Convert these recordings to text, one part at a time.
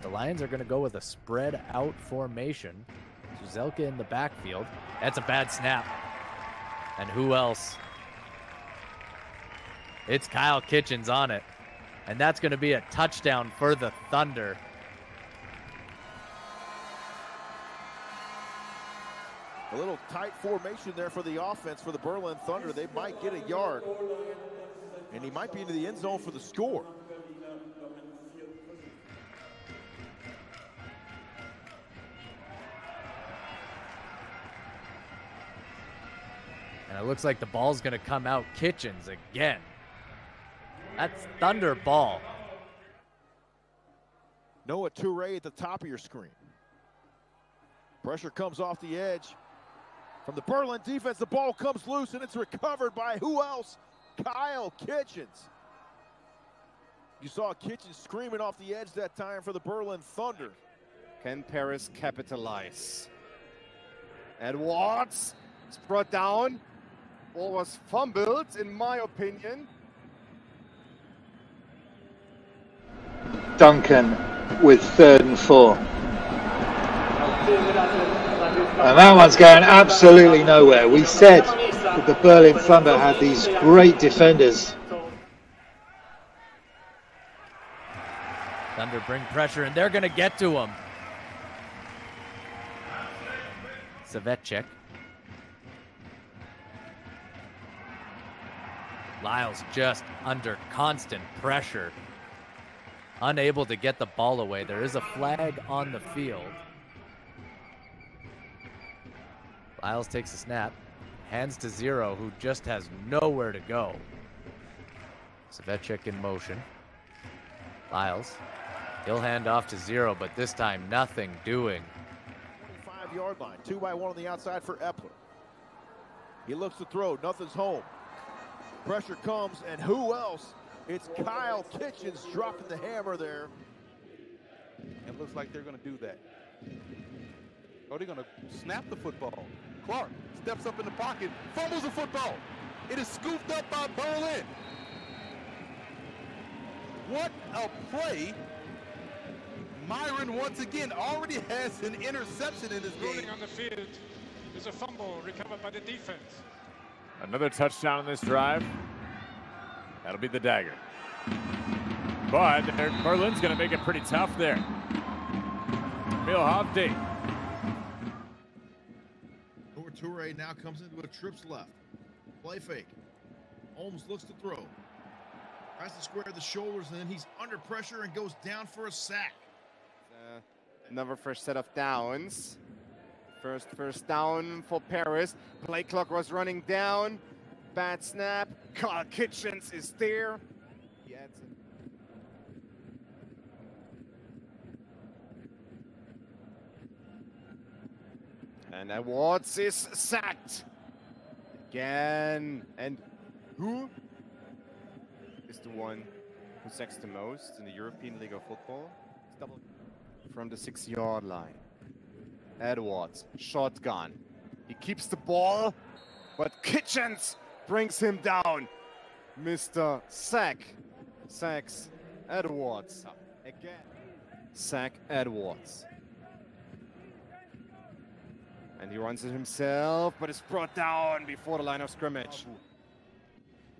But the Lions are going to go with a spread out formation. Zuzelka in the backfield. That's a bad snap. And who else? It's Kyle Kitchens on it. And that's going to be a touchdown for the Thunder. A little tight formation there for the offense for the Berlin Thunder. They might get a yard. And he might be into the end zone for the score. It looks like the ball's going to come out Kitchens again. That's Thunder ball. Noah Toure at the top of your screen. Pressure comes off the edge. From the Berlin defense, the ball comes loose and it's recovered by who else? Kyle Kitchens. You saw Kitchens screaming off the edge that time for the Berlin Thunder. Can Paris capitalize? Edwards is brought down. Ball was fumbled, in my opinion. Duncan with third and four. And that one's going absolutely nowhere. We said that the Berlin Thunder had these great defenders. Thunder bring pressure, and they're going to get to him. Savechek. Lyles just under constant pressure. Unable to get the ball away. There is a flag on the field. Lyles takes a snap, hands to Zero, who just has nowhere to go. Savechek in motion. Lyles. He'll hand off to Zero, but this time nothing doing. Five yard line, two by one on the outside for Epler. He looks to throw, nothing's home. Pressure comes, and who else? It's Kyle Kitchens dropping the hammer there. It looks like they're going to do that. Or they're going to snap the football. Clark steps up in the pocket, fumbles the football. It is scooped up by Berlin. What a play. Myron once again already has an interception in this Rolling game. on the field is a fumble recovered by the defense. Another touchdown on this drive. That'll be the dagger. But Berlin's going to make it pretty tough there. Emil Hovde. Toure now comes into a trips left. Play fake. Holmes looks to throw. Tries to square the shoulders, and then he's under pressure and goes down for a sack. Uh, another first set of downs. First first down for Paris. Play clock was running down. Bad snap. Carl Kitchens is there. And Edwards is sacked. Again. And who is the one who sacks the most in the European League of Football? From the six yard line. Edwards, shotgun. He keeps the ball, but Kitchens brings him down. Mr. Sack sacks Edwards. Again. Sack Edwards. And he runs it himself, but it's brought down before the line of scrimmage.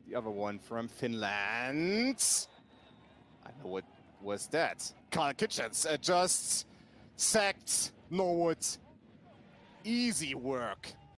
The other one from Finland. I know what was that. Carl Kitchens adjusts, sacked Norwood. Easy work